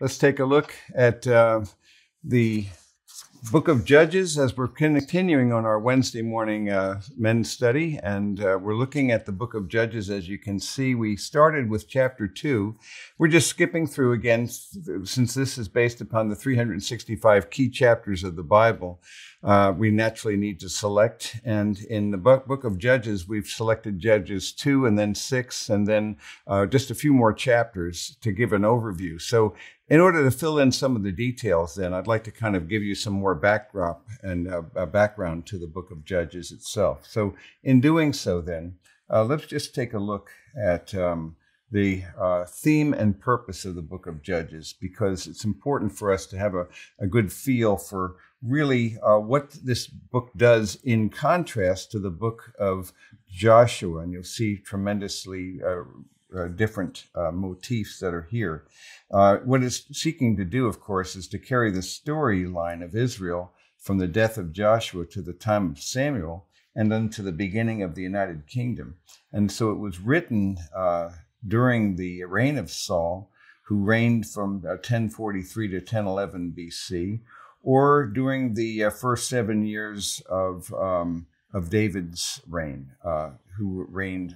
let's take a look at uh, the book of Judges as we're continuing on our Wednesday morning uh, men's study. And uh, we're looking at the book of Judges. As you can see, we started with chapter two. We're just skipping through again, since this is based upon the 365 key chapters of the Bible. Uh, we naturally need to select. And in the book, book of Judges, we've selected Judges 2 and then 6, and then uh, just a few more chapters to give an overview. So in order to fill in some of the details, then I'd like to kind of give you some more backdrop and uh, background to the book of Judges itself. So, in doing so, then uh, let's just take a look at um, the uh, theme and purpose of the book of Judges because it's important for us to have a, a good feel for really uh, what this book does in contrast to the book of Joshua, and you'll see tremendously uh, uh, different uh, motifs that are here. Uh, what it's seeking to do, of course, is to carry the storyline of Israel from the death of Joshua to the time of Samuel and then to the beginning of the United Kingdom. And so it was written uh, during the reign of Saul, who reigned from 1043 uh, to 1011 BC, or during the uh, first seven years of, um, of David's reign, who reigned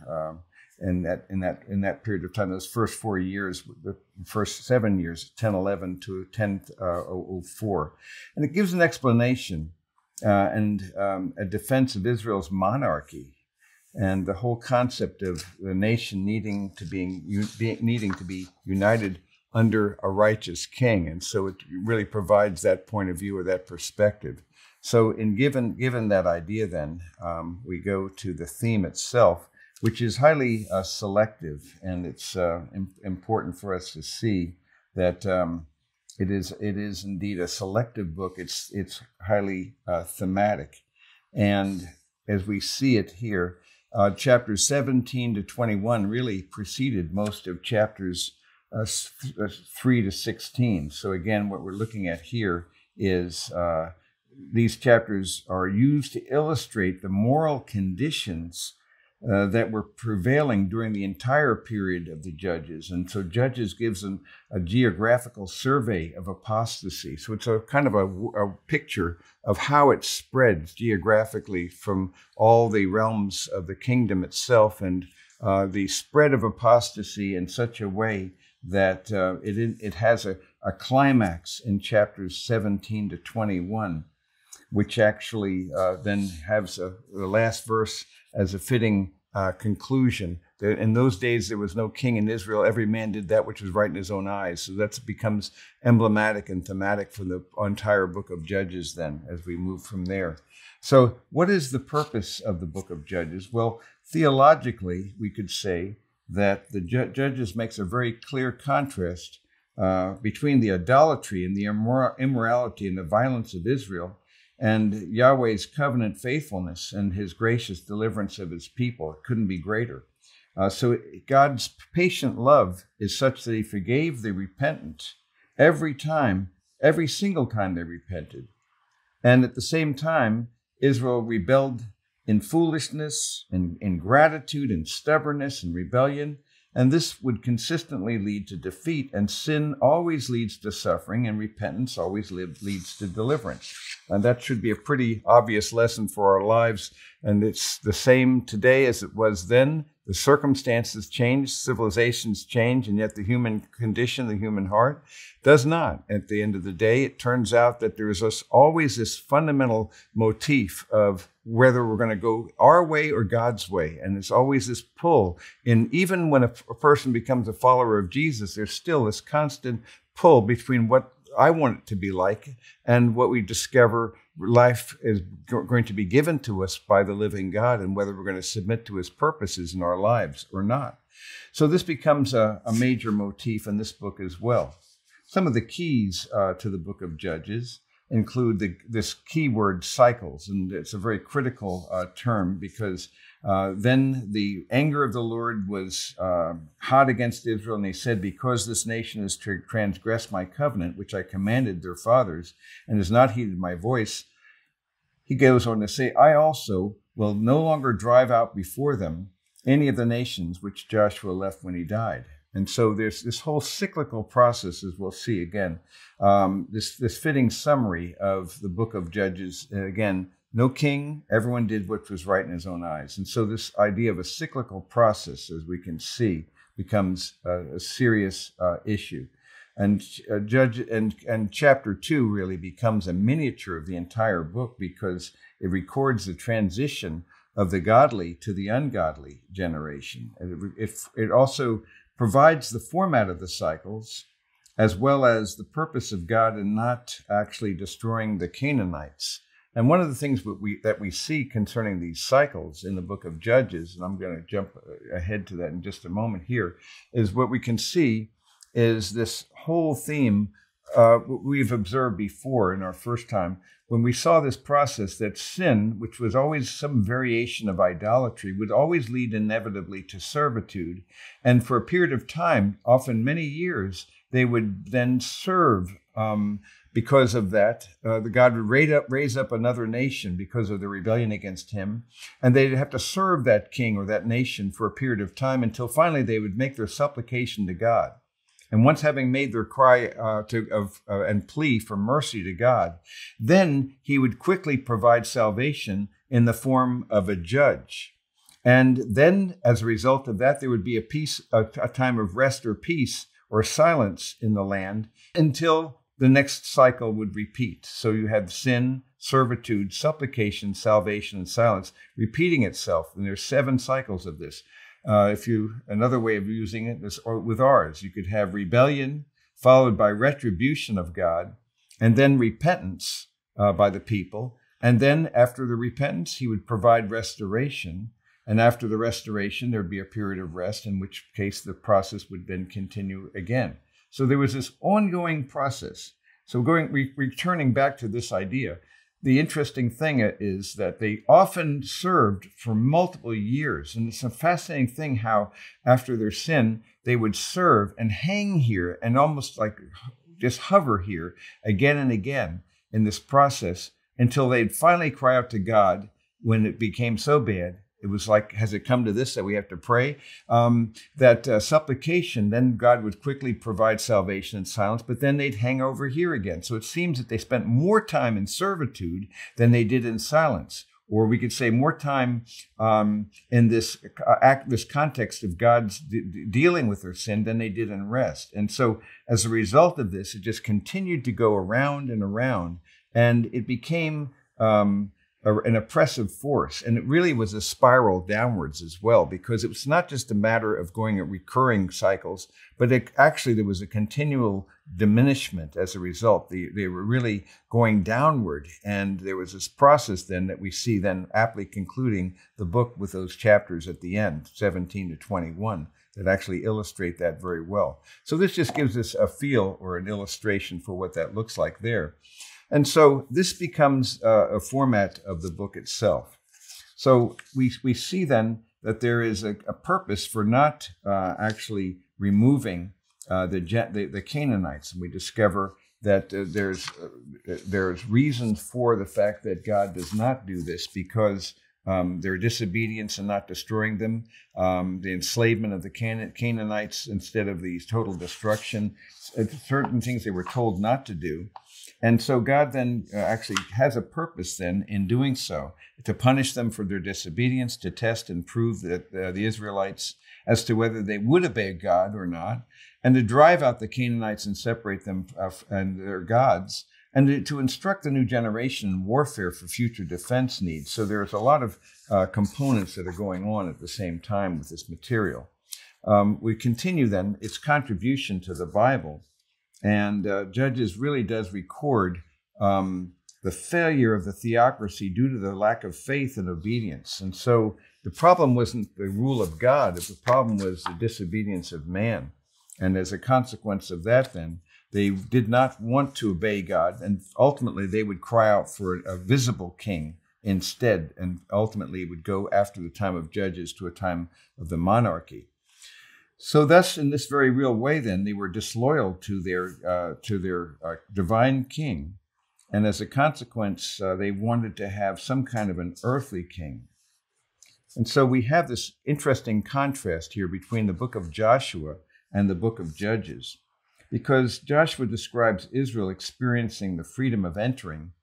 in that in that in that period of time those first four years the first seven years 10 11 to 10 uh, 04 and it gives an explanation uh, and um, a defense of israel's monarchy and the whole concept of the nation needing to being be, needing to be united under a righteous king. And so it really provides that point of view or that perspective. So in given given that idea then um, we go to the theme itself which is highly uh, selective, and it's uh, Im- important for us to see that um, it is it is indeed a selective book. It's it's highly uh, thematic, and as we see it here, uh, chapters 17 to 21 really preceded most of chapters uh, uh, 3 to 16. So again, what we're looking at here is these chapters are used to illustrate the moral conditions uh, that were prevailing during the entire period of the Judges. And so Judges gives them a geographical survey of apostasy. So it's a kind of a, a picture of how it spreads geographically from all the realms of the kingdom itself and uh, the spread of apostasy in such a way that uh, it, it has a, a climax in chapters 17 to 21 which actually uh, then has a, the last verse as a fitting uh, conclusion. In those days, there was no king in Israel. Every man did that which was right in his own eyes. So that becomes emblematic and thematic for the entire book of Judges, then, as we move from there. So, what is the purpose of the book of Judges? Well, theologically, we could say that the Judges makes a very clear contrast uh, between the idolatry and the immor- immorality and the violence of Israel and Yahweh's covenant faithfulness and his gracious deliverance of his people. Couldn't be greater. Uh, so God's patient love is such that he forgave the repentant every time, every single time they repented. And at the same time, Israel rebelled in foolishness, in ingratitude, in stubbornness, and rebellion. And this would consistently lead to defeat, and sin always leads to suffering, and repentance always leads to deliverance. And that should be a pretty obvious lesson for our lives. And it's the same today as it was then. The circumstances change, civilizations change, and yet the human condition, the human heart, does not. At the end of the day, it turns out that there is always this fundamental motif of whether we're going to go our way or God's way. And it's always this pull. And even when a, a person becomes a follower of Jesus, there's still this constant pull between what I want it to be like and what we discover life is going to be given to us by the living God and whether we're going to submit to his purposes in our lives or not. So this becomes a, a major motif in this book as well. Some of the keys uh, to the book of Judges include the, this keyword cycles, and it's a very critical uh, term because uh, then the anger of the Lord was uh, hot against Israel, and he said, Because this nation has transgressed my covenant, which I commanded their fathers, and has not heeded my voice, he goes on to say, I also will no longer drive out before them any of the nations which Joshua left when he died. And so there's this whole cyclical process, as we'll see again. Um, this this fitting summary of the book of Judges. Again, no king. Everyone did what was right in his own eyes. And so this idea of a cyclical process, as we can see, becomes a, a serious uh, issue. And uh, Judge and and chapter two really becomes a miniature of the entire book because it records the transition of the godly to the ungodly generation. And it, it, it also provides the format of the cycles as well as the purpose of God in not actually destroying the Canaanites. And one of the things that we, that we see concerning these cycles in the book of Judges, and I'm going to jump ahead to that in just a moment here, is what we can see is this whole theme uh, we've observed before in our first time when we saw this process that sin, which was always some variation of idolatry, would always lead inevitably to servitude. And for a period of time, often many years, they would then serve. Um, because of that, uh, the God would raise up, raise up another nation because of the rebellion against him, and they'd have to serve that king or that nation for a period of time until finally they would make their supplication to God. And once having made their cry uh, to, of, uh, and plea for mercy to God, then he would quickly provide salvation in the form of a judge. And then, as a result of that, there would be a peace, a, a time of rest or peace or silence in the land until the next cycle would repeat. So you have sin, servitude, supplication, salvation, and silence repeating itself. And there's seven cycles of this. Uh, if you another way of using it is with ours, you could have rebellion followed by retribution of God, and then repentance uh, by the people, and then after the repentance, He would provide restoration, and after the restoration, there'd be a period of rest, in which case the process would then continue again. So there was this ongoing process. So going re- returning back to this idea, the interesting thing is that they often served for multiple years. And it's a fascinating thing how, after their sin, they would serve and hang here and almost like just hover here again and again in this process until they'd finally cry out to God when it became so bad it was like, has it come to this that we have to pray? Um, that uh, supplication, then God would quickly provide salvation and silence, but then they'd hang over here again. So it seems that they spent more time in servitude than they did in silence. Or we could say more time um, in this uh, act, this context of God's de- dealing with their sin than they did in rest. And so, as a result of this, it just continued to go around and around, and it became um, an oppressive force. And it really was a spiral downwards as well, because it was not just a matter of going at recurring cycles, but it, actually there was a continual diminishment as a result. They, they were really going downward. And there was this process then that we see then aptly concluding the book with those chapters at the end, 17 to 21 that actually illustrate that very well. So this just gives us a feel or an illustration for what that looks like there. And so this becomes uh, a format of the book itself. So we, we see then that there is a, a purpose for not uh, actually removing uh, the, the, the, Canaanites. And we discover that uh, there's, uh, there's reasons for the fact that God does not do this because um, their disobedience and not destroying them, um, the enslavement of the Can- Canaanites instead of the total destruction, certain things they were told not to do. And so God then uh, actually has a purpose then in doing so to punish them for their disobedience, to test and prove that uh, the Israelites as to whether they would obey God or not, and to drive out the Canaanites and separate them uh, and their gods, and to, to, instruct the new generation in warfare for future defense needs. So there's a lot of uh, components that are going on at the same time with this material. Um, we continue then its contribution to the Bible. And uh, Judges really does record um, the failure of the theocracy due to the lack of faith and obedience. And so the problem wasn't the rule of God, the problem was the disobedience of man. And as a consequence of that, then, they did not want to obey God, and ultimately they would cry out for a visible king instead, and ultimately would go after the time of judges to a time of the monarchy. So thus, in this very real way, then they were disloyal to their uh, to their uh, divine king, and as a consequence, uh, they wanted to have some kind of an earthly king. And so we have this interesting contrast here between the book of Joshua and the book of Judges, because Joshua describes Israel experiencing the freedom of entering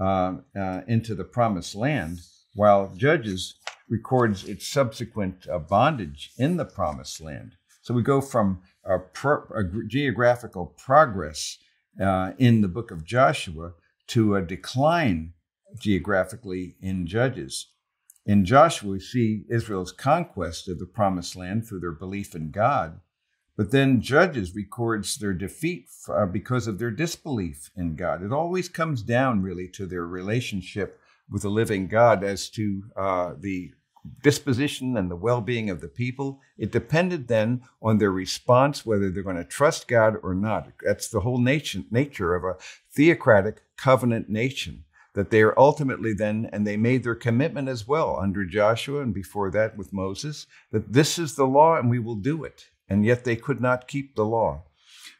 uh, uh, into the promised land, while Judges records its subsequent uh, bondage in the promised land. So we go from a, pro- a geographical progress uh, in the book of Joshua to a decline geographically in Judges. In Joshua, we see Israel's conquest of the promised land through their belief in God. But then Judges records their defeat uh, because of their disbelief in God. It always comes down really to their relationship with the living God as to uh, the disposition and the well being of the people. It depended then on their response, whether they're going to trust God or not. That's the whole nation, nature of a theocratic covenant nation. That they are ultimately then, and they made their commitment as well under Joshua and before that with Moses, that this is the law and we will do it. And yet they could not keep the law.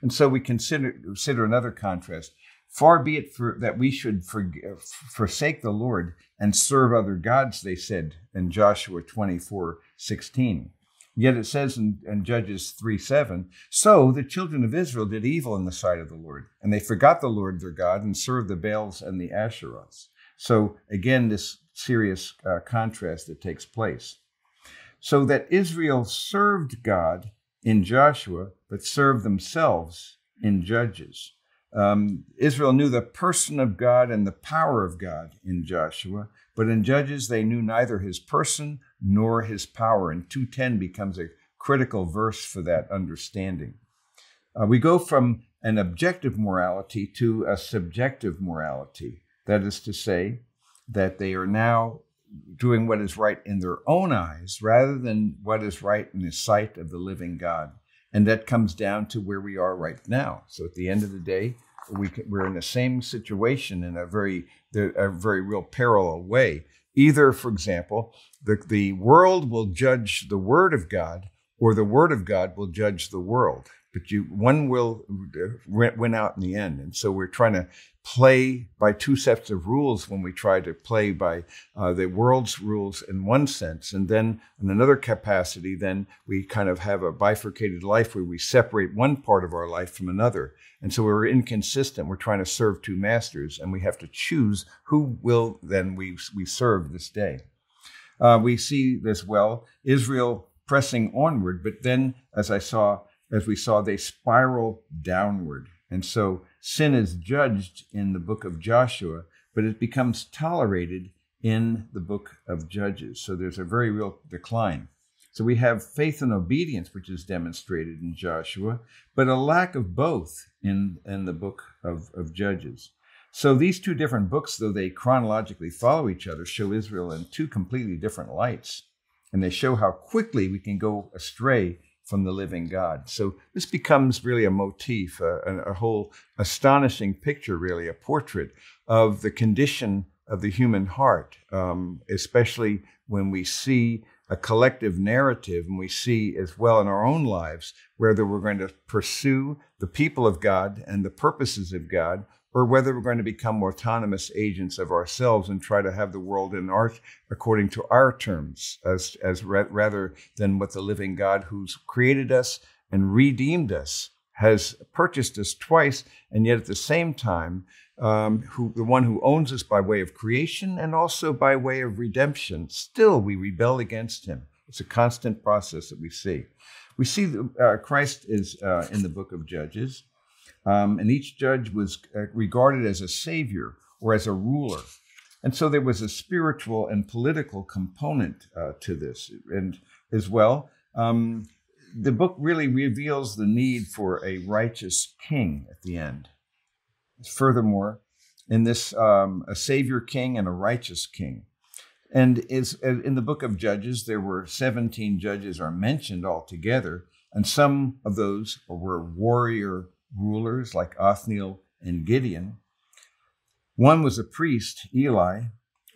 And so we consider, consider another contrast. Far be it for, that we should forsake the Lord and serve other gods, they said in Joshua 24 16. Yet it says in, in, Judges 3 7, so the children of Israel did evil in the sight of the Lord, and they forgot the Lord their God and served the Baals and the Asheroths. So again, this serious uh, contrast that takes place. So that Israel served God in Joshua, but served themselves in Judges. Um, Israel knew the person of God and the power of God in Joshua, but in Judges they knew neither his person nor his power. And 210 becomes a critical verse for that understanding. Uh, we go from an objective morality to a subjective morality. That is to say, that they are now doing what is right in their own eyes rather than what is right in the sight of the living God. And that comes down to where we are right now. So at the end of the day, we can, we're in the same situation in a very, a very real parallel way. Either, for example, the, the world will judge the word of God, or the word of God will judge the world. But you, one will uh, win out in the end. And so we're trying to play by two sets of rules when we try to play by uh, the world's rules in one sense. And then in another capacity, then we kind of have a bifurcated life where we separate one part of our life from another. And so we're inconsistent. We're trying to serve two masters, and we have to choose who will then we, we serve this day. Uh, we see this well, Israel pressing onward, but then, as I saw, as we saw, they spiral downward. And so sin is judged in the book of Joshua, but it becomes tolerated in the book of Judges. So there's a very real decline. So we have faith and obedience, which is demonstrated in Joshua, but a lack of both in, in the book of, of Judges. So these two different books, though they chronologically follow each other, show Israel in two completely different lights. And they show how quickly we can go astray from the living God. So this becomes really a motif, a, a, whole astonishing picture, really, a portrait of the condition of the human heart, um, especially when we see a collective narrative and we see as well in our own lives whether we're going to pursue the people of God and the purposes of God or whether we're going to become autonomous agents of ourselves and try to have the world in our according to our terms as as rather than what the living God who's created us and redeemed us has purchased us twice and yet at the same time um, who the one who owns us by way of creation and also by way of redemption still we rebel against him. It's a constant process that we see. We see that uh, christ is uh, in the book of judges um, and each judge was uh, regarded as a savior or as a ruler. And so there was a spiritual and political component uh, to this. And as well, um, the book really reveals the need for a righteous king at the end. Furthermore, in this, um, a savior king and a righteous king. And is, uh, in the book of Judges, there were 17 judges are mentioned altogether, and some of those were warrior rulers like Othniel and Gideon. One was a priest, Eli.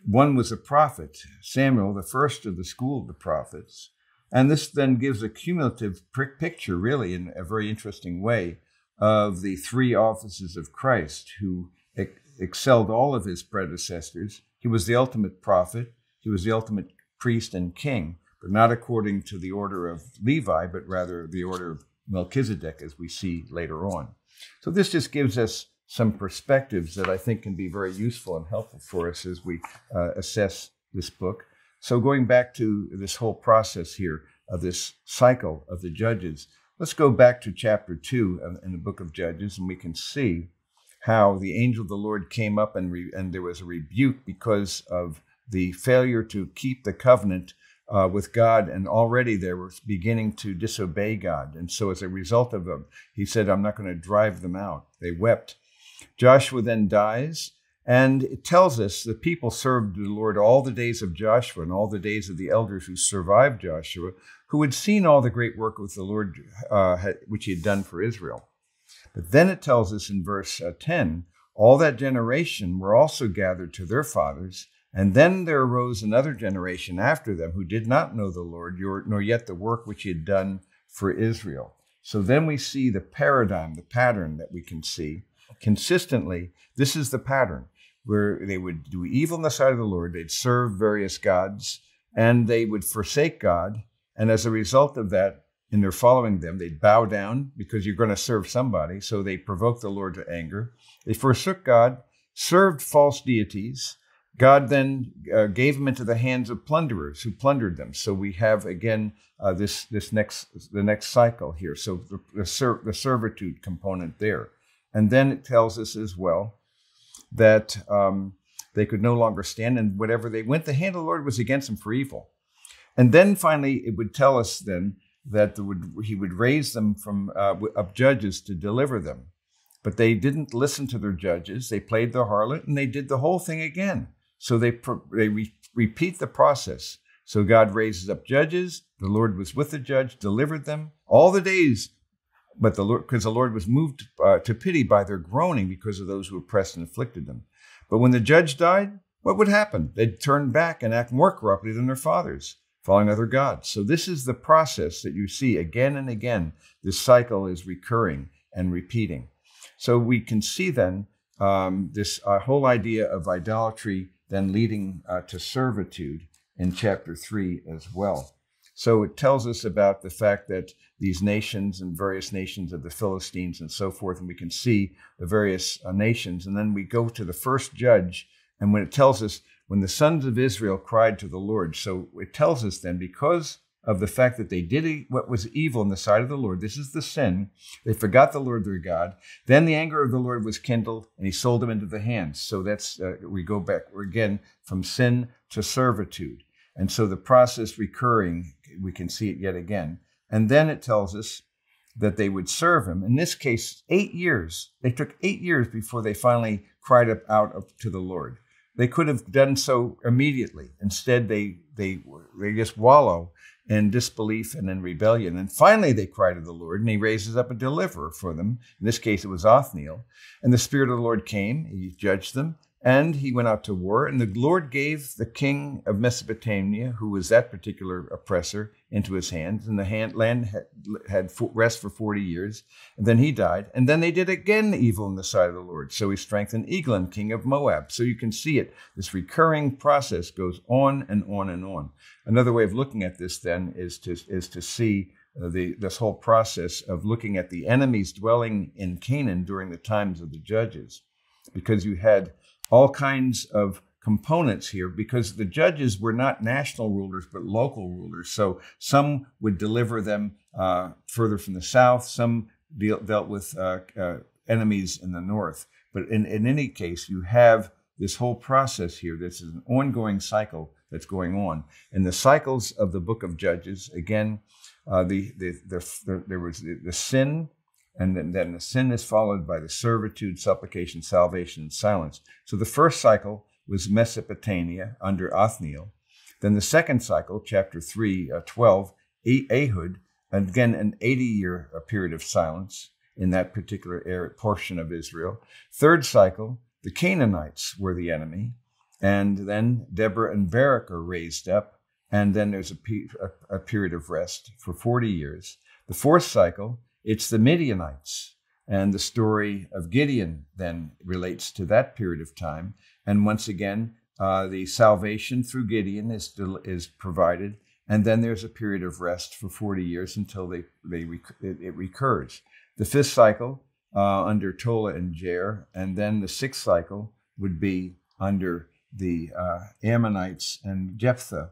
One was a prophet, Samuel, the first of the school of the prophets. And this then gives a cumulative picture, really, in a very interesting way, of the three offices of Christ who ex- excelled all of his predecessors. He was the ultimate prophet, he was the ultimate priest and king, but not according to the order of Levi, but rather the order of Melchizedek, as we see later on. So this just gives us some perspectives that I think can be very useful and helpful for us as we uh, assess this book. So going back to this whole process here of this cycle of the judges, let's go back to chapter two in the book of Judges, and we can see how the angel of the Lord came up and re- and there was a rebuke because of the failure to keep the covenant uh, with God, and already they were beginning to disobey God. And so, as a result of them, he said, I'm not going to drive them out. They wept. Joshua then dies, and it tells us the people served the Lord all the days of Joshua and all the days of the elders who survived Joshua, who had seen all the great work with the Lord uh, which he had done for Israel. But then it tells us in verse uh, 10 all that generation were also gathered to their fathers and then there arose another generation after them who did not know the Lord, nor yet the work which he had done for Israel. So then we see the paradigm, the pattern that we can see consistently. This is the pattern where they would do evil in the sight of the Lord, they'd serve various gods, and they would forsake God. And as a result of that, in their following them, they'd bow down because you're going to serve somebody. So they provoked the Lord to anger. They forsook God, served false deities, God then uh, gave them into the hands of plunderers who plundered them. So we have again uh, this this next the next cycle here. So the the, ser- the, servitude component there, and then it tells us as well that um, they could no longer stand, and whatever they went, the hand of the Lord was against them for evil. And then finally, it would tell us then that would, he would raise them from uh, up judges to deliver them. But they didn't listen to their judges. They played the harlot, and they did the whole thing again. So they, they re- repeat the process. So God raises up judges. The Lord was with the judge, delivered them all the days. But the Lord, because the Lord was moved uh, to pity by their groaning because of those who oppressed and afflicted them. But when the judge died, what would happen? They'd turn back and act more corruptly than their fathers, following other gods. So this is the process that you see again and again. This cycle is recurring and repeating. So we can see then um, this uh, whole idea of idolatry then leading uh, to servitude in chapter 3 as well. So it tells us about the fact that these nations and various nations of the Philistines and so forth, and we can see the various uh, nations. And then we go to the first judge, and when it tells us, when the sons of Israel cried to the Lord, so it tells us then, because of the fact that they did what was evil in the sight of the Lord. This is the sin. They forgot the Lord their God. Then the anger of the Lord was kindled, and he sold them into the hands. So that's uh, we go back again from sin to servitude, and so the process recurring. We can see it yet again, and then it tells us that they would serve him. In this case, eight years. They took eight years before they finally cried up out to the Lord. They could have done so immediately. Instead, they they they just wallow in disbelief and in rebellion. And finally, they cry to the Lord, and He raises up a deliverer for them. In this case, it was Othniel. And the Spirit of the Lord came, He judged them, and he went out to war. And the Lord gave the king of Mesopotamia, who was that particular oppressor, into his hands. And the hand, land had, had rest for 40 years. And then he died. And then they did again evil in the sight of the Lord. So he strengthened Eglon, king of Moab. So you can see it. This recurring process goes on and on and on. Another way of looking at this then is to, is to see uh, the, this whole process of looking at the enemies dwelling in Canaan during the times of the judges. Because you had all kinds of components here because the judges were not national rulers but local rulers. So some would deliver them uh, further from the south, some deal, dealt with uh, uh, enemies in the north. But in, in any case, you have this whole process here. This is an ongoing cycle that's going on. And the cycles of the book of Judges, again, uh, the, the, the, the, there was the, the sin and then, then the sin is followed by the servitude, supplication, salvation, and silence. So the first cycle was Mesopotamia under Othniel. Then the second cycle, chapter 3, uh, 12, Ehud, again an 80 year uh, period of silence in that particular area, portion of Israel. Third cycle, the Canaanites were the enemy. And then Deborah and Barak are raised up. And then there's a, pe- a, a period of rest for 40 years. The fourth cycle, it's the Midianites. And the story of Gideon then relates to that period of time. And once again, uh, the salvation through Gideon is, is provided. and then there's a period of rest for 40 years until they, they it, it recurs. The fifth cycle uh, under Tola and Jair, and then the sixth cycle would be under the uh, Ammonites and Jephthah,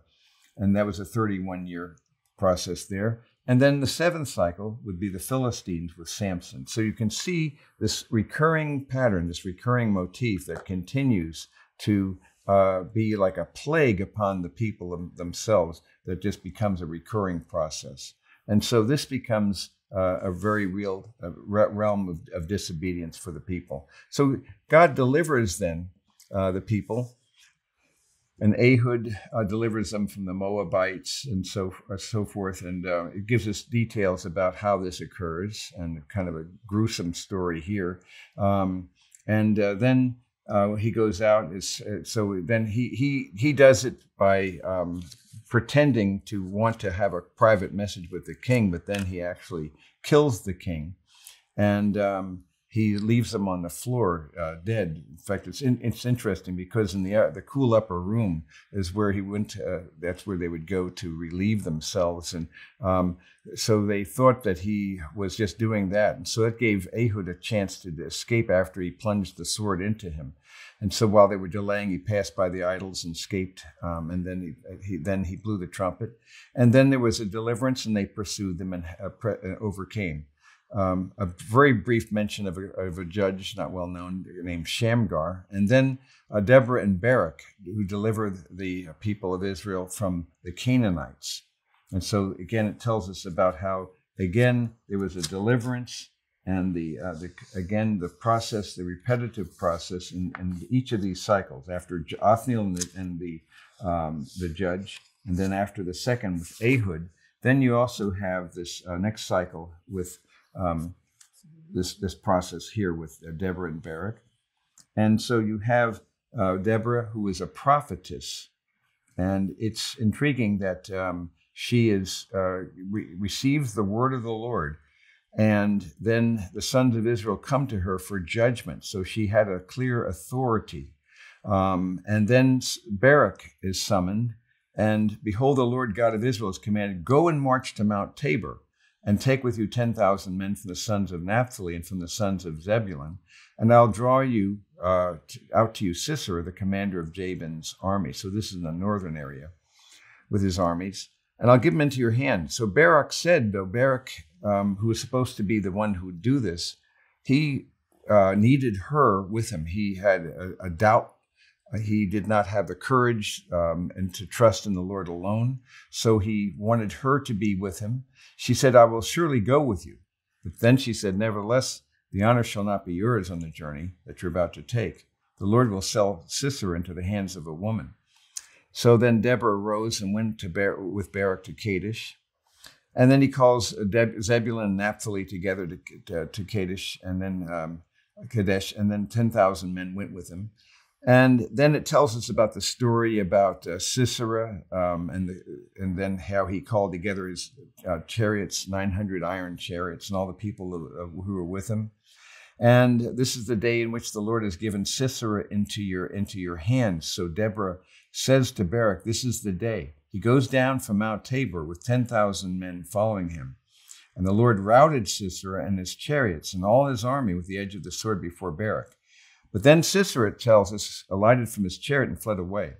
and that was a 31 year process there. And then the seventh cycle would be the Philistines with Samson. So you can see this recurring pattern, this recurring motif that continues to uh, be like a plague upon the people themselves that just becomes a recurring process. And so this becomes uh, a very real uh, realm of, of, disobedience for the people. So God delivers then uh, the people and Ehud uh, delivers them from the Moabites and so uh, so forth, and uh, it gives us details about how this occurs and kind of a gruesome story here. Um, and uh, then uh, he goes out. Is, uh, so then he he he does it by um, pretending to want to have a private message with the king, but then he actually kills the king, and um, he leaves them on the floor uh, dead. In fact, it's in, it's interesting because in the uh, the cool upper room is where he went. To, uh, that's where they would go to relieve themselves, and um, so they thought that he was just doing that, and so that gave Ehud a chance to escape after he plunged the sword into him. And so while they were delaying, he passed by the idols and escaped, um, and then he, he, then he blew the trumpet, and then there was a deliverance, and they pursued them and uh, pre- uh, overcame um, a very brief mention of a, of a, judge not well known named Shamgar, and then uh, Deborah and Barak, who delivered the people of Israel from the Canaanites. And so, again, it tells us about how, again, there was a deliverance, and the, uh, the again, the process, the repetitive process in, in, each of these cycles, after Othniel and the, and the, um, the judge, and then after the second with Ehud, then you also have this uh, next cycle with um, this this process here with uh, Deborah and Barak, and so you have uh, Deborah, who is a prophetess, and it's intriguing that um, she is uh, re- receives the word of the Lord, and then the sons of Israel come to her for judgment. So she had a clear authority, um, and then Barak is summoned, and behold, the Lord God of Israel is commanded, "Go and march to Mount Tabor." And take with you 10,000 men from the sons of Naphtali and from the sons of Zebulun, and I'll draw you uh, to, out to you Sisera, the commander of Jabin's army. So this is in the northern area with his armies, and I'll give them into your hand. So Barak said, though Barak, um, who was supposed to be the one who would do this, he uh, needed her with him. He had a, a doubt he did not have the courage um, and to trust in the Lord alone. So he wanted her to be with him. She said, I will surely go with you. But then she said, Nevertheless, the honor shall not be yours on the journey that you're about to take. The Lord will sell Sisera into the hands of a woman. So then Deborah rose and went to Bar- with Barak to Kadesh. And then he calls Zebulun and Naphtali together to, to, to Kadesh, and then um, Kadesh, and then 10,000 men went with him. And then it tells us about the story about uh, Sisera um, and, the, and then how he called together his uh, chariots, 900 iron chariots, and all the people who, were with him. And this is the day in which the Lord has given Sisera into your, into your hands. So Deborah says to Barak, This is the day. He goes down from Mount Tabor with 10,000 men following him. And the Lord routed Sisera and his chariots and all his army with the edge of the sword before Barak. But then Sisera tells us, alighted from his chariot and fled away.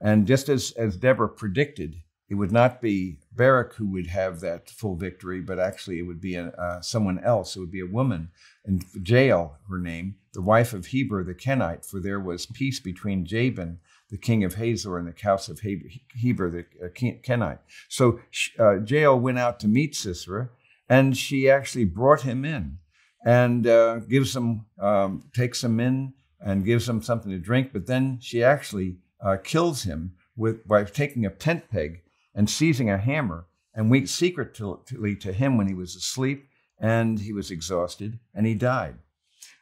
And just as, as Deborah predicted, it would not be Barak who would have that full victory, but actually it would be a, uh, someone else. It would be a woman, and Jael, her name, the wife of Heber the Kenite, for there was peace between Jabin, the king of Hazor, and the house of Heber the uh, Kenite. So uh, Jael went out to meet Sisera, and she actually brought him in and uh, gives them, um, takes him in and gives him something to drink. But then she actually uh, kills him with by taking a tent peg and seizing a hammer and went secretly to him when he was asleep and he was exhausted and he died.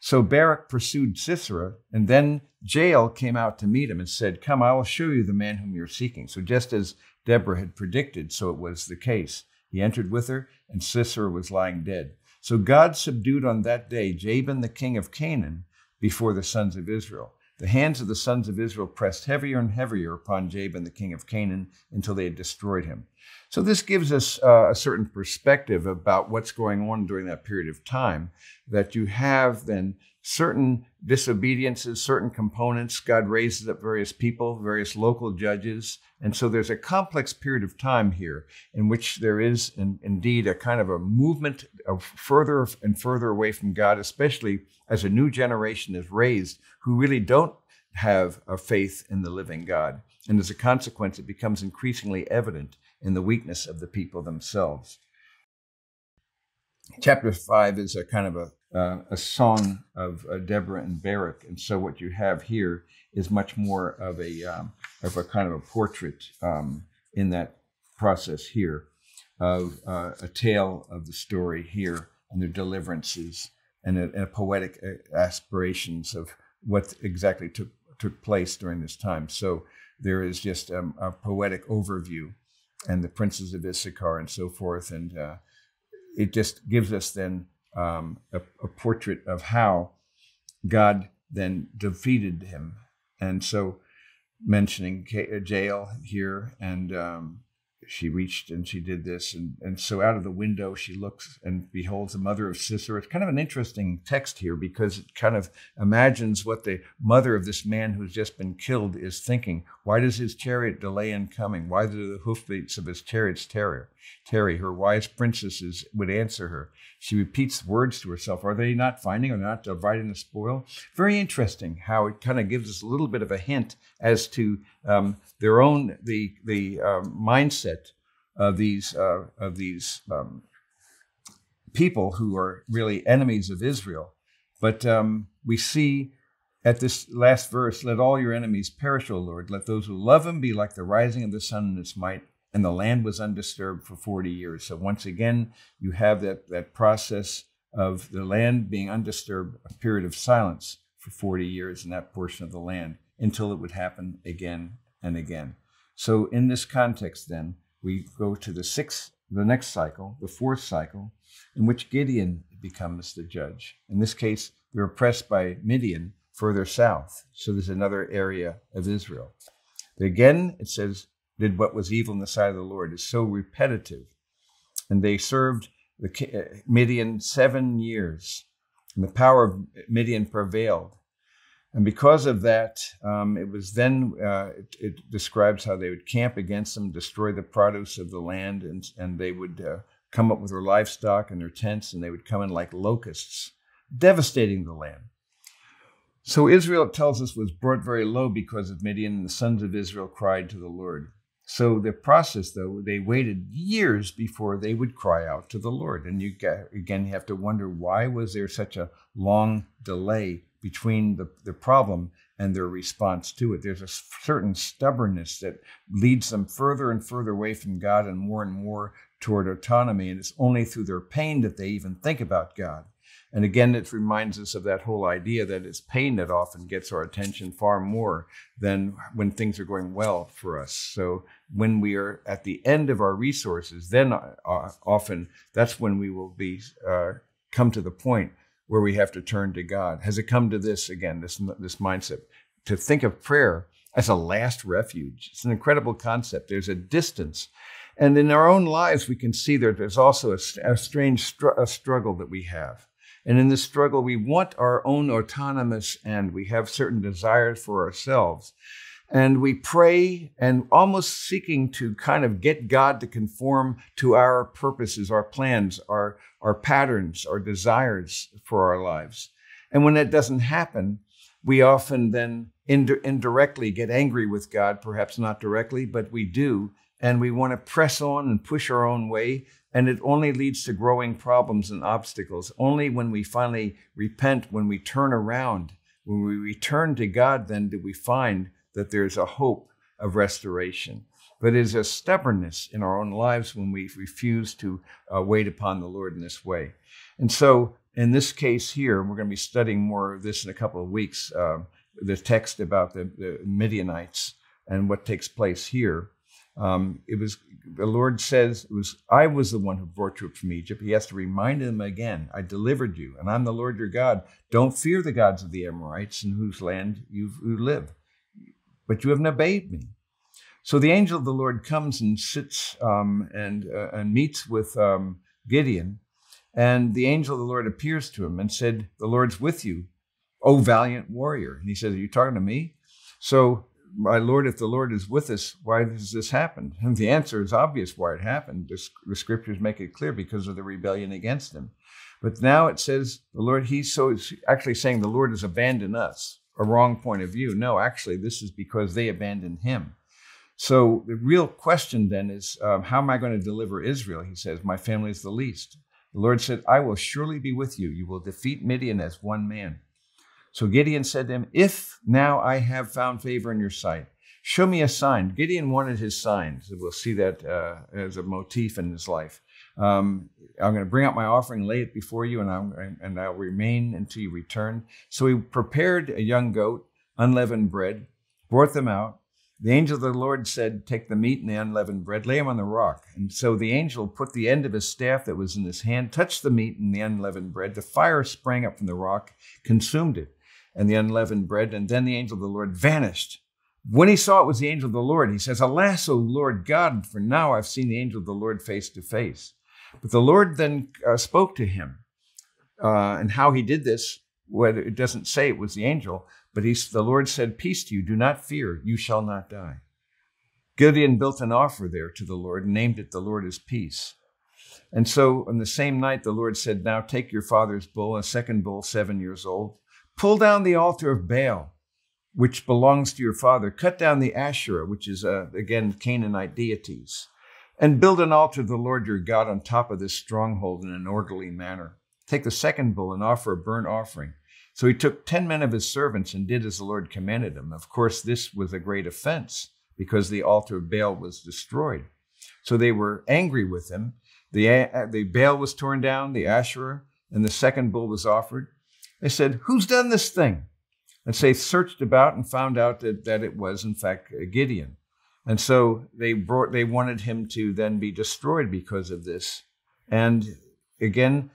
So Barak pursued Sisera, and then Jael came out to meet him and said, Come, I will show you the man whom you're seeking. So just as Deborah had predicted, so it was the case. He entered with her, and Sisera was lying dead. So God subdued on that day Jabin, the king of Canaan, before the sons of Israel. the hands of the sons of Israel pressed heavier and heavier upon Jabin, the king of Canaan, until they had destroyed him. So, this gives us uh, a certain perspective about what's going on during that period of time. That you have then certain disobediences, certain components. God raises up various people, various local judges. And so there's a complex period of time here in which there is in, indeed a kind of a movement of further and further away from God, especially as a new generation is raised who really don't have a faith in the living God. And as a consequence, it becomes increasingly evident in the weakness of the people themselves. Chapter 5 is a kind of a uh, a song of uh, Deborah and Barak, and so what you have here is much more of a um, of a kind of a portrait um, in that process here of uh, a tale of the story here and their deliverances and a, a poetic uh, aspirations of what exactly took took place during this time. So there is just um, a poetic overview and the princes of Issachar and so forth, and uh, it just gives us then um, a, a, portrait of how God then defeated him. And so, mentioning Jael here, and um, she reached and she did this. And, and so, out of the window, she looks and beholds the mother of Sisera. It's kind of an interesting text here because it kind of imagines what the mother of this man who's just been killed is thinking. Why does his chariot delay in coming? Why do the hoofbeats of his chariots tarry? Terry, her wise princesses, would answer her. She repeats words to herself. Are they not finding or not dividing the spoil? Very interesting how it kind of gives us a little bit of a hint as to um, their own the the um, mindset of these uh, of these um, people who are really enemies of Israel. But um, we see at this last verse, "Let all your enemies perish, O Lord. Let those who love Him be like the rising of the sun in its might." And the land was undisturbed for 40 years. So once again, you have that, that process of the land being undisturbed, a period of silence for 40 years in that portion of the land until it would happen again and again. So in this context, then, we go to the sixth, the next cycle, the fourth cycle, in which Gideon becomes the judge. In this case, they're oppressed by Midian further south. So there's another area of Israel. Again, it says did what was evil in the sight of the Lord is so repetitive. And they served the uh, Midian seven years, and the power of Midian prevailed. And because of that, um, it was then, uh, it, it, describes how they would camp against them, destroy the produce of the land, and, and they would uh, come up with their livestock and their tents, and they would come in like locusts, devastating the land. So Israel, it tells us, was brought very low because of Midian, and the sons of Israel cried to the Lord. So the process, though, they waited years before they would cry out to the Lord. And you again you have to wonder why was there such a long delay between the, the problem and their response to it. There's a certain stubbornness that leads them further and further away from God and more and more toward autonomy. And it's only through their pain that they even think about God. And again, it reminds us of that whole idea that it's pain that often gets our attention far more than when things are going well for us. So when we are at the end of our resources, then uh, often that's when we will be uh, come to the point where we have to turn to God. Has it come to this again? This this mindset to think of prayer as a last refuge. It's an incredible concept. There's a distance. And in our own lives, we can see that there's also a, a strange str- a struggle that we have. And in this struggle, we want our own autonomous end. We have certain desires for ourselves. And we pray and almost seeking to kind of get God to conform to our purposes, our plans, our, our patterns, our desires for our lives. And when that doesn't happen, we often then ind- indirectly get angry with God, perhaps not directly, but we do. And we want to press on and push our own way and it only leads to growing problems and obstacles. Only when we finally repent, when we turn around, when we return to God, then do we find that there's a hope of restoration. But it is a stubbornness in our own lives when we refuse to uh, wait upon the Lord in this way. And so, in this case here, we're going to be studying more of this in a couple of weeks uh, the text about the, the Midianites and what takes place here. Um, it was the Lord says it was I was the one who brought you up from Egypt. He has to remind them again, I delivered you, and I'm the Lord your God. Don't fear the gods of the Amorites in whose land you live, but you haven't obeyed me. So the angel of the Lord comes and sits um, and uh, and meets with um, Gideon, and the angel of the Lord appears to him and said, "The Lord's with you, O valiant warrior." And he says, "Are you talking to me?" So my Lord, if the Lord is with us, why does this happen? And the answer is obvious why it happened. The, scriptures make it clear because of the rebellion against him. But now it says the Lord, he's so actually saying the Lord has abandoned us, a wrong point of view. No, actually, this is because they abandoned him. So the real question then is, um, how am I going to deliver Israel? He says, My family is the least. The Lord said, I will surely be with you. You will defeat Midian as one man. So Gideon said to him, If now I have found favor in your sight, show me a sign. Gideon wanted his signs. We'll see that uh, as a motif in his life. Um, I'm going to bring out my offering, lay it before you, and, I'm, and I'll remain until you return. So he prepared a young goat, unleavened bread, brought them out. The angel of the Lord said, Take the meat and the unleavened bread, lay them on the rock. And so the angel put the end of his staff that was in his hand, touched the meat and the unleavened bread. The fire sprang up from the rock, consumed it and the unleavened bread. And then the angel of the Lord vanished. When he saw it was the angel of the Lord, he says, Alas, O Lord God, for now I've seen the angel of the Lord face to face. But the Lord then uh, spoke to him. Uh, and how he did this, whether it doesn't say it was the angel, but he, the Lord said, Peace to you, do not fear, you shall not die. Gideon built an offer there to the Lord and named it The Lord is Peace. And so on the same night, the Lord said, Now take your father's bull, a second bull, seven years old, Pull down the altar of Baal, which belongs to your father. Cut down the Asherah, which is, uh, again, Canaanite deities. And build an altar to the Lord your God on top of this stronghold in an orderly manner. Take the second bull and offer a burnt offering. So he took ten men of his servants and did as the Lord commanded him. Of course, this was a great offense because the altar of Baal was destroyed. So they were angry with him. The, uh, the Baal was torn down, the Asherah, and the second bull was offered. They said, Who's done this thing? And so they searched about and found out that, that it was, in fact, Gideon. And so they brought, they wanted him to then be destroyed because of this. And again,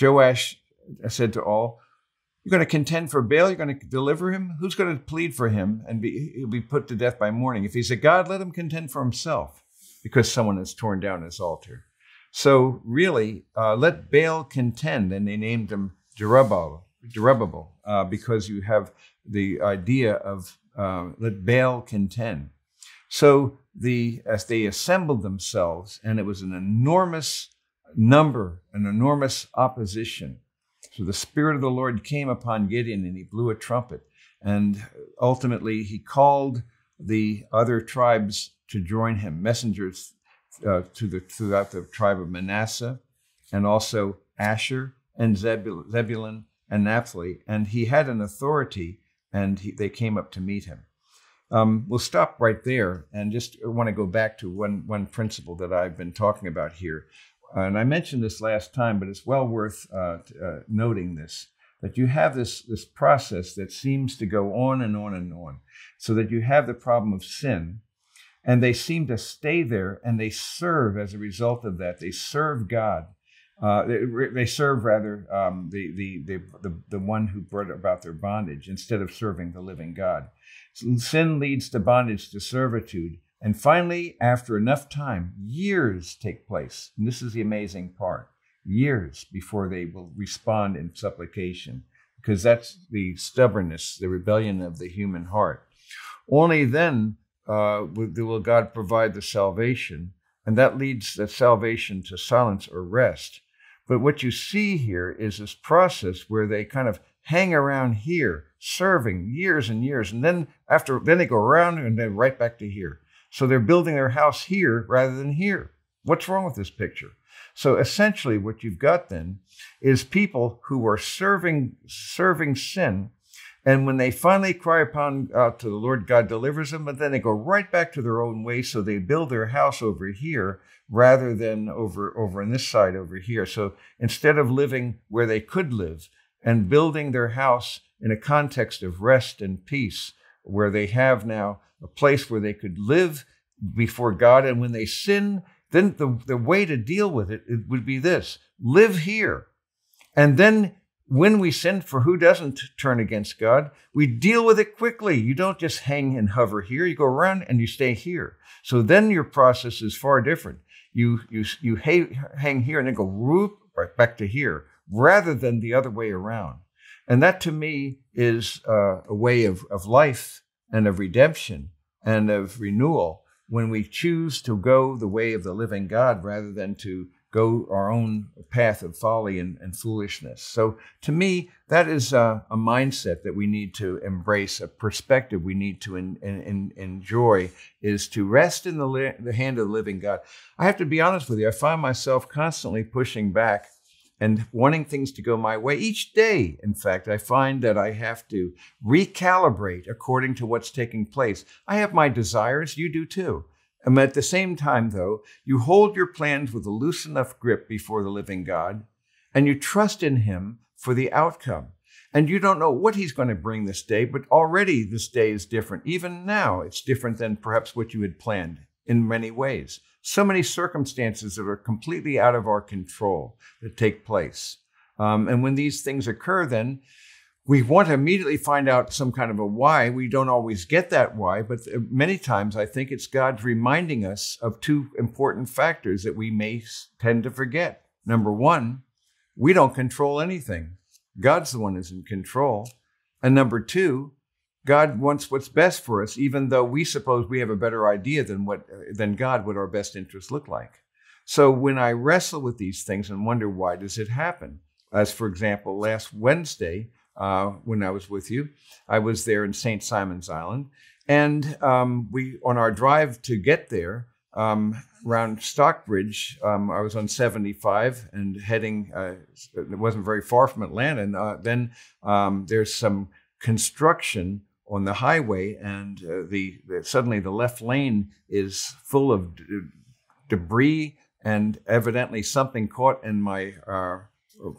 Joash said to all, You're going to contend for Baal? You're going to deliver him? Who's going to plead for him and be, he'll be put to death by morning? If he's a God, let him contend for himself because someone has torn down his altar. So really, uh, let Baal contend. And they named him Jerubbaal, Jerubbabel, uh, because you have the idea of uh, let Baal contend. So the as they assembled themselves, and it was an enormous number, an enormous opposition. So the Spirit of the Lord came upon Gideon, and he blew a trumpet, and ultimately he called the other tribes to join him, messengers uh, to the throughout the tribe of Manasseh, and also Asher and Zebulun and Naphtali, and he had an authority, and he, they came up to meet him. Um, we'll stop right there and just want to go back to one, one principle that I've been talking about here. and I mentioned this last time, but it's well worth uh, uh, noting this that you have this, this process that seems to go on and on and on. So that you have the problem of sin, and they seem to stay there and they serve as a result of that. They serve God uh, they, they, serve rather um, the, the, the, the, the one who brought about their bondage instead of serving the living God. Sin leads to bondage to servitude. And finally, after enough time, years take place. And this is the amazing part years before they will respond in supplication, because that's the stubbornness, the rebellion of the human heart. Only then uh, will God provide the salvation, and that leads the salvation to silence or rest. But what you see here is this process where they kind of hang around here, serving years and years, and then after then they go around and then right back to here. So they're building their house here rather than here. What's wrong with this picture? So essentially, what you've got then is people who are serving serving sin, and when they finally cry upon uh, to the Lord, God delivers them, but then they go right back to their own way. So they build their house over here rather than over over on this side over here. So instead of living where they could live and building their house in a context of rest and peace, where they have now a place where they could live before God. And when they sin, then the, the way to deal with it, it would be this live here. And then when we sin, for who doesn't turn against God, we deal with it quickly. You don't just hang and hover here. You go around and you stay here. So then your process is far different. You you you hang here and then go whoop right back to here, rather than the other way around. And that to me is uh, a way of, of life and of redemption and of renewal when we choose to go the way of the living God rather than to go our own path of folly and, and foolishness. So, to me, that is a, a, mindset that we need to embrace, a perspective we need to in, in, enjoy, is to rest in the, li- the hand of the living God. I have to be honest with you, I find myself constantly pushing back and wanting things to go my way. Each day, in fact, I find that I have to recalibrate according to what's taking place. I have my desires, you do too. And at the same time, though, you hold your plans with a loose enough grip before the living God, and you trust in Him for the outcome. And you don't know what He's going to bring this day, but already this day is different. Even now, it's different than perhaps what you had planned in many ways. So many circumstances that are completely out of our control that take place. Um, and when these things occur, then we want to immediately find out some kind of a why. We don't always get that why, but uh, many times I think it's God reminding us of two important factors that we may tend to forget. Number one, we don't control anything. God's the one who's in control. And number two, God wants what's best for us, even though we suppose we have a better idea than what uh, than God what our best interests look like. So when I wrestle with these things and wonder why does it happen, as for example, last Wednesday, uh, when I was with you. I was there in St. Simon's Island. And um, we, on our drive to get there, um, around Stockbridge, um, I was on 75 and heading, uh, it wasn't very far from Atlanta. And uh, then um, there's some construction on the highway, and uh, the, the, suddenly the left lane is full of d- debris, and evidently something caught in my uh,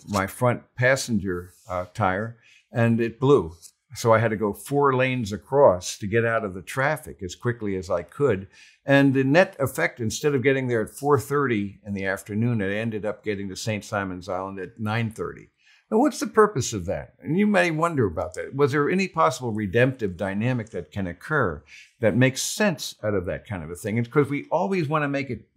my front passenger uh, tire, and it blew. So I had to go four lanes across to get out of the traffic as quickly as I could. And the net effect, instead of getting there at 4:30 in the afternoon, I ended up getting to St. Simon's Island at 9:30. Now, what's the purpose of that? And you may wonder about that. Was there any possible redemptive dynamic that can occur that makes sense out of that kind of a thing? It's because we always want to make it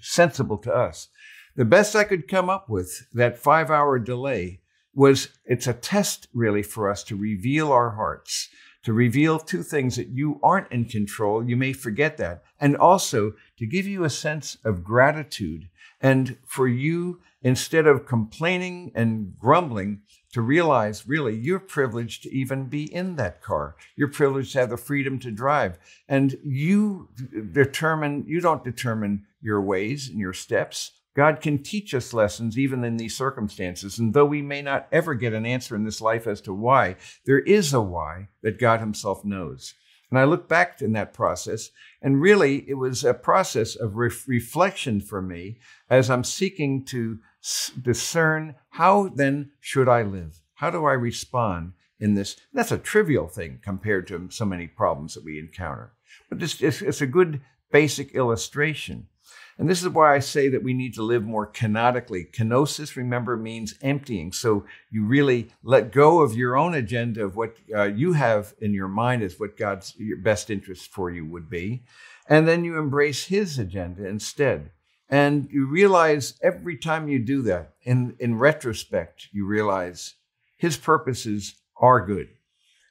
sensible to us. The best I could come up with, that five hour delay, was it's a test really for us to reveal our hearts, to reveal two things that you aren't in control. You may forget that. And also to give you a sense of gratitude and for you, instead of complaining and grumbling, to realize really you're privileged to even be in that car. You're privileged to have the freedom to drive. And you determine, you don't determine your ways and your steps. God can teach us lessons even in these circumstances. And though we may not ever get an answer in this life as to why, there is a why that God Himself knows. And I look back in that process, and really it was a process of re- reflection for me as I'm seeking to s- discern how then should I live? How do I respond in this? That's a trivial thing compared to so many problems that we encounter. But it's, it's, it's a good basic illustration. And this is why I say that we need to live more kenotically. Kenosis, remember, means emptying. So you really let go of your own agenda of what uh, you have in your mind as what God's best interest for you would be. And then you embrace His agenda instead. And you realize every time you do that, in, in retrospect, you realize His purposes are good.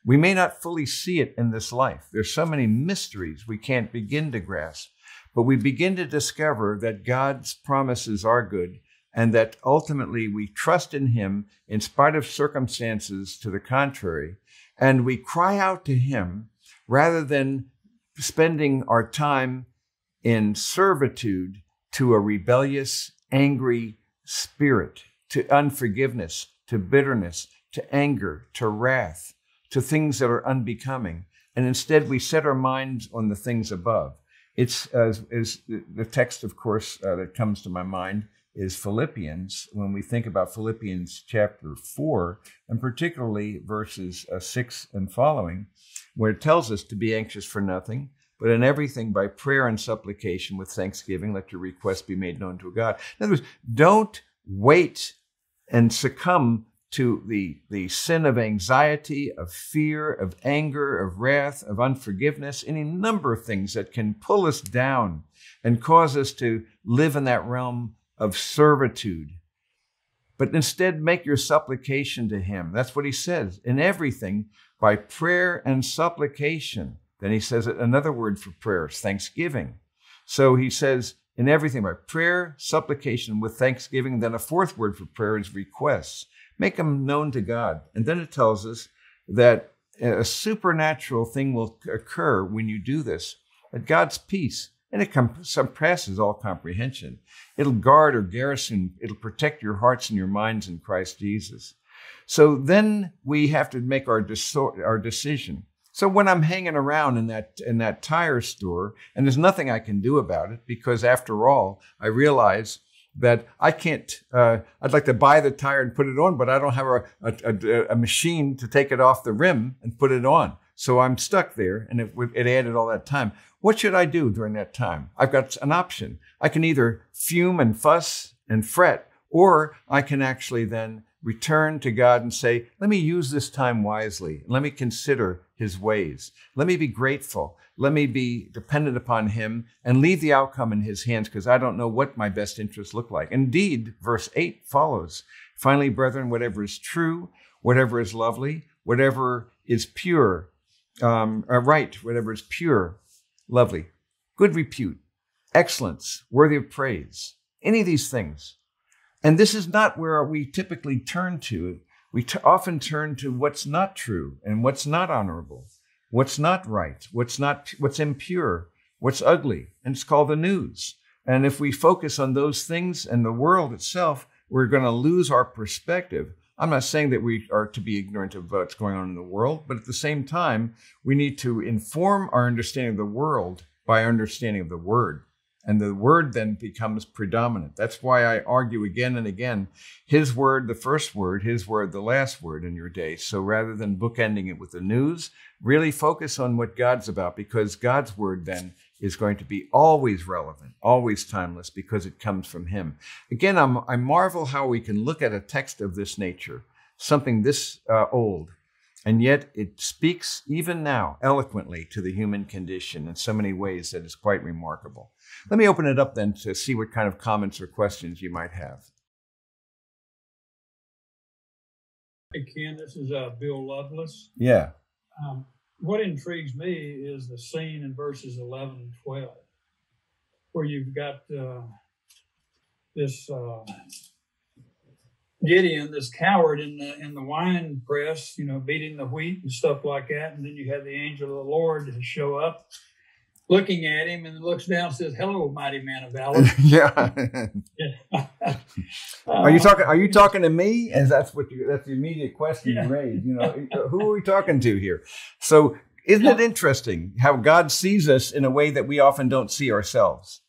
We may not fully see it in this life. There's so many mysteries we can't begin to grasp. But we begin to discover that God's promises are good and that ultimately we trust in Him in spite of circumstances to the contrary. And we cry out to Him rather than spending our time in servitude to a rebellious, angry spirit, to unforgiveness, to bitterness, to anger, to wrath, to things that are unbecoming. And instead, we set our minds on the things above. It's as is the text, of course, uh, that comes to my mind is Philippians. When we think about Philippians chapter four, and particularly verses uh, six and following, where it tells us to be anxious for nothing, but in everything by prayer and supplication with thanksgiving, let your requests be made known to God. In other words, don't wait and succumb to the, the sin of anxiety, of fear, of anger, of wrath, of unforgiveness, any number of things that can pull us down and cause us to live in that realm of servitude. But instead, make your supplication to Him. That's what He says. In everything, by prayer and supplication. Then He says another word for prayer is thanksgiving. So He says, in everything by prayer, supplication with thanksgiving. Then a fourth word for prayer is requests. Make them known to God. And then it tells us that a supernatural thing will occur when you do this, that God's peace, and it surpasses all comprehension. It'll guard or garrison, it'll protect your hearts and your minds in Christ Jesus. So then we have to make our, our decision. So when I'm hanging around in that in that tire store, and there's nothing I can do about it because after all, I realize that I can't. Uh, I'd like to buy the tire and put it on, but I don't have a, a, a, machine to take it off the rim and put it on. So I'm stuck there, and it, it added all that time. What should I do during that time? I've got an option. I can either fume and fuss and fret, or I can actually then return to God and say, let me use this time wisely. Let me consider his ways. Let me be grateful. Let me be dependent upon him and leave the outcome in his hands because I don't know what my best interests look like. Indeed, verse 8 follows. Finally, brethren, whatever is true, whatever is lovely, whatever is pure, um, uh, right, whatever is pure, lovely, good repute, excellence, worthy of praise, any of these things and this is not where we typically turn to. We t- often turn to what's not true and what's not honorable, what's not right, what's not what's impure, what's ugly, and it's called the news. And if we focus on those things and the world itself, we're going to lose our perspective. I'm not saying that we are to be ignorant of what's going on in the world, but at the same time, we need to inform our understanding of the world by our understanding of the Word and the word then becomes predominant. That's why I argue again and again his word, the first word, his word, the last word in your day. So rather than bookending it with the news, really focus on what God's about because God's word then is going to be always relevant, always timeless because it comes from him. Again, I'm, i marvel how we can look at a text of this nature, something this uh, old, and yet it speaks even now eloquently to the human condition in so many ways that is quite remarkable. Let me open it up then to see what kind of comments or questions you might have. Hey, Ken, this is uh, Bill Lovelace. Yeah. Um, what intrigues me is the scene in verses 11 and 12, where you've got uh, this uh, Gideon, this coward in the in the wine press, you know, beating the wheat and stuff like that, and then you have the angel of the Lord show up looking at him and looks down and says, "Hello, mighty man of valor." yeah. are you talking? Are you talking to me? And that's what you. That's the immediate question yeah. you raised. You know, who are we talking to here? So, isn't it interesting how God sees us in a way that we often don't see ourselves?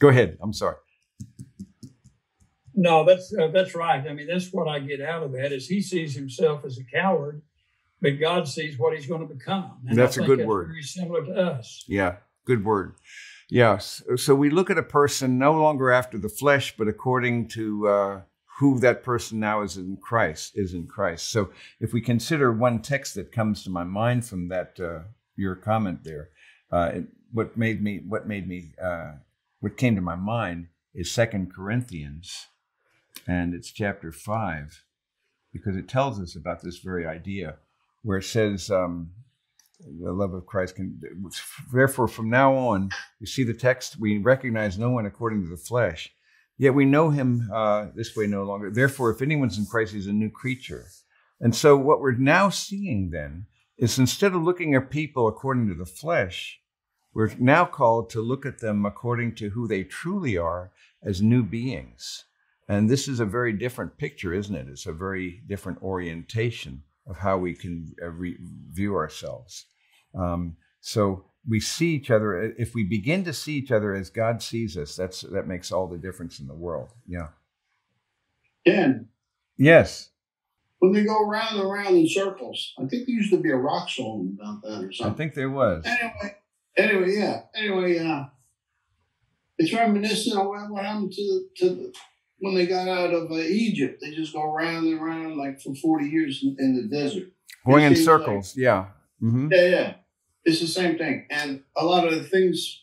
Go ahead. I'm sorry. No, that's uh, that's right. I mean, that's what I get out of that is he sees himself as a coward but God sees what he's going to become. And that's a good that's word. Very similar to us. Yeah, good word. Yes. So we look at a person no longer after the flesh, but according to uh, who that person now is in Christ is in Christ. So if we consider one text that comes to my mind from that uh, your comment there, uh, it, what made me what made me uh, what came to my mind is Second Corinthians, and it's chapter five, because it tells us about this very idea where it says, um, the love of Christ can, therefore, from now on, you see the text, we recognize no one according to the flesh, yet we know him uh, this way no longer. Therefore, if anyone's in Christ, he's a new creature. And so, what we're now seeing then is instead of looking at people according to the flesh, we're now called to look at them according to who they truly are as new beings. And this is a very different picture, isn't it? It's a very different orientation of how we can uh, re- view ourselves. Um, so we see each other. Uh, if we begin to see each other as God sees us, that's that makes all the difference in the world. Yeah. Ken. Yes. when they go round and round in circles. I think there used to be a rock song about that or something. I think there was. Anyway, anyway, yeah. Anyway, uh, it's reminiscent of what, what happened to to the, when they got out of uh, Egypt. They just go round and round like for forty years in, in the desert. Going in seems like- circles. Yeah. hmm Yeah, yeah. It's the same thing. And a lot of the things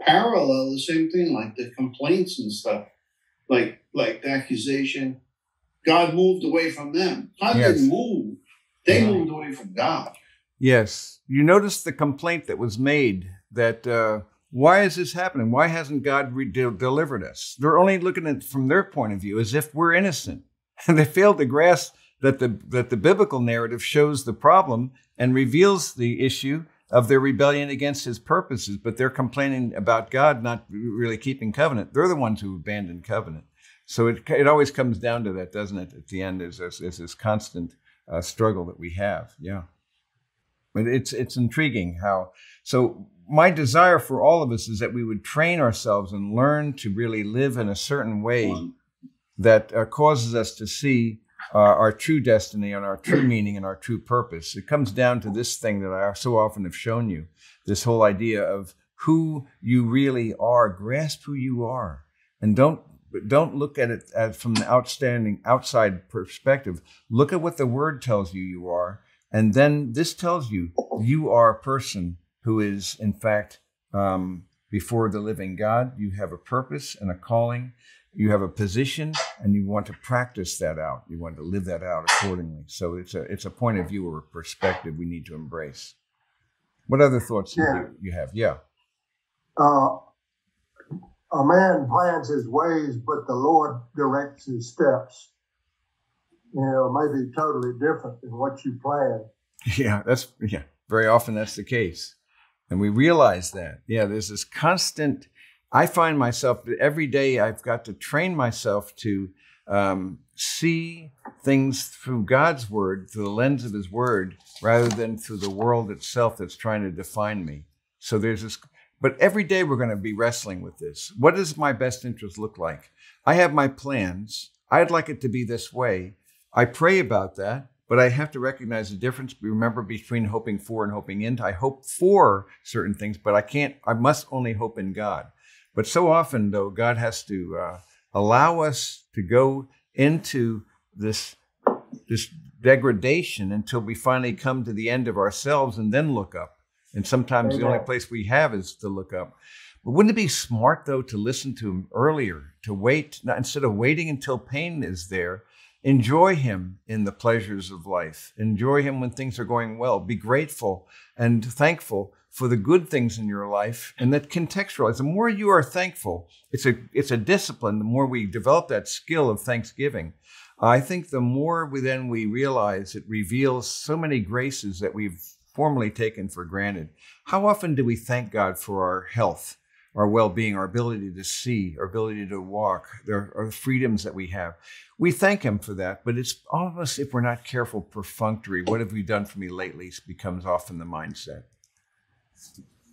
parallel the same thing, like the complaints and stuff, like like the accusation. God moved away from them. God Yes. didn't move. They moved away from God. Yes. You notice the complaint that was made that uh, why is this happening? Why hasn't God re- de- delivered us? They're only looking at it from their point of view as if we're innocent. And they fail to grasp that the, that the biblical narrative shows the problem and reveals the issue of their rebellion against his purposes, but they're complaining about God not really keeping covenant. They're the ones who abandoned covenant. So it, it always comes down to that, doesn't it? At the end, is is, is this constant uh, struggle that we have. Yeah. But it's it's intriguing how. So my desire for all of us is that we would train ourselves and learn to really live in a certain way that uh, causes us to see uh, our true destiny and our true meaning and our true purpose. It comes down to this thing that I so often have shown you: this whole idea of who you really are. Grasp who you are, and don't don't look at it as from the outstanding outside perspective. Look at what the Word tells you you are, and then this tells you you are a person who is, in fact, um, before the living God. You have a purpose and a calling. You have a position, and you want to practice that out. You want to live that out accordingly. So it's a it's a point of view or a perspective we need to embrace. What other thoughts do Yeah. you, you have? Yeah. uh, a man plans his ways, but the Lord directs his steps. You know, it may be totally different than what you plan. Yeah, that's yeah. Very often that's the case, and we realize that. Yeah, there's this constant. I find myself every day. I've got to train myself to um, see things through God's word, through the lens of His word, rather than through the world itself that's trying to define me. So there's this. But every day we're going to be wrestling with this. What does my best interest look like? I have my plans. I'd like it to be this way. I pray about that, but I have to recognize the difference. Remember between hoping for and hoping into. I hope for certain things, but I can't. I must only hope in God. But so often, though, God has to uh, allow us to go into this this degradation until we finally come to the end of ourselves and then look up. And sometimes the only place we have is to look up. But wouldn't it be smart though to listen to him earlier, to wait, not, instead of waiting until pain is there, enjoy him in the pleasures of life. Enjoy him when things are going well. Be grateful and thankful for the good things in your life and that contextualize. The more you are thankful, it's a it's a discipline. The more we develop that skill of thanksgiving, I think the more we then we realize it reveals so many graces that we've formerly taken for granted. How often do we thank God for our health, our well-being, our ability to see, our ability to walk, the, our freedoms that we have? We thank Him for that, but it's almost if we're not careful, perfunctory. What have you done for me lately? becomes often the mindset.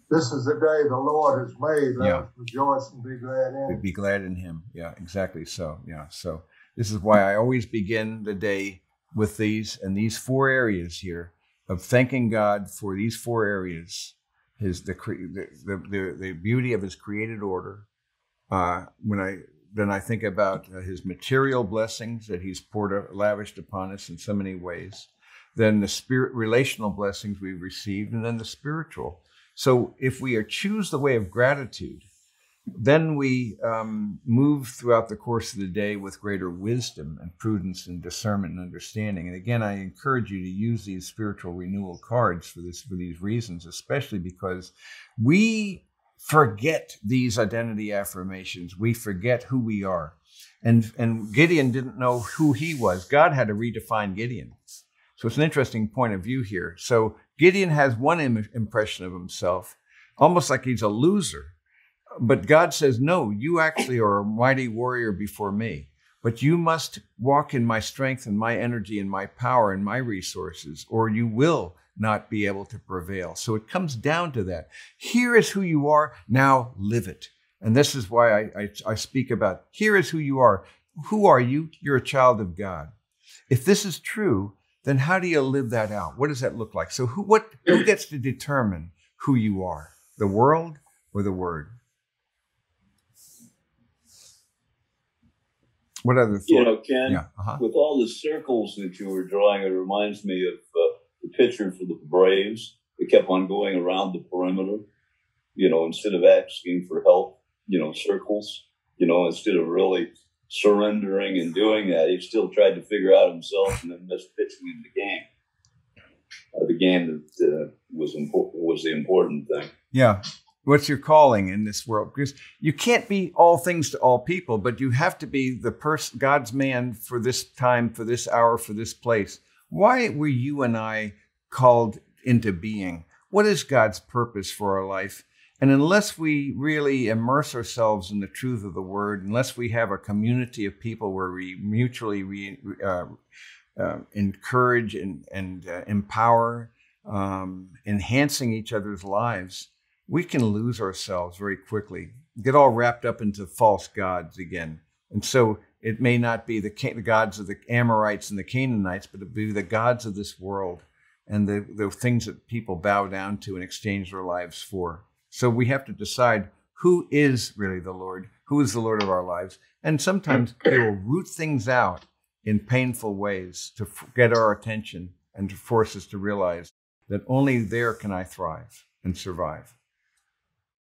This is the day the Lord has made. Let Yeah. us rejoice and be glad in We'd be glad in him. Yeah, exactly. So, yeah. So, this is why I always begin the day with these and these four areas here of thanking God for these four areas his the the, the, the, beauty of his created order. Uh, when I then I think about uh, his material blessings that he's poured lavished upon us in so many ways. Then the spirit relational blessings we've received, and then the spiritual. So if we are, choose the way of gratitude, then we um, move throughout the course of the day with greater wisdom and prudence and discernment and understanding. And again, I encourage you to use these spiritual renewal cards for this for these reasons, especially because we forget these identity affirmations. We forget who we are. And and Gideon didn't know who he was. God had to redefine Gideon. So it's an interesting point of view here. So Gideon has one Im- impression of himself, almost like he's a loser. But God says, No, you actually are a mighty warrior before me. But you must walk in my strength and my energy and my power and my resources, or you will not be able to prevail. So it comes down to that. Here is who you are. Now live it. And this is why I, I, I speak about here is who you are. Who are you? You're a child of God. If this is true, then how do you live that out? What does that look like? So who what who gets to determine who you are? The world or the word? What other thoughts? You know, Ken, yeah. Uh-huh. with all the circles that you were drawing, it reminds me of uh, the picture for the Braves. They kept on going around the perimeter, you know, instead of asking for help, you know, circles, you know, instead of really surrendering and doing that, he still tried to figure out himself and then missed pitching in the game. Uh, the game that uh, was important was the important thing. Yeah. What's your calling in this world? Because you can't be all things to all people, but you have to be the person, God's man for this time, for this hour, for this place. Why were you and I called into being? What is God's purpose for our life? And unless we really immerse ourselves in the truth of the word, unless we have a community of people where we mutually re, uh, uh, encourage and, and uh, empower, um, enhancing each other's lives, we can lose ourselves very quickly, get all wrapped up into false gods again. And so it may not be the, the gods of the Amorites and the Canaanites, but it be the gods of this world and the, the things that people bow down to and exchange their lives for. So we have to decide who is really the Lord, who is the Lord of our lives. And sometimes they will root things out in painful ways to get our attention and to force us to realize that only there can I thrive and survive.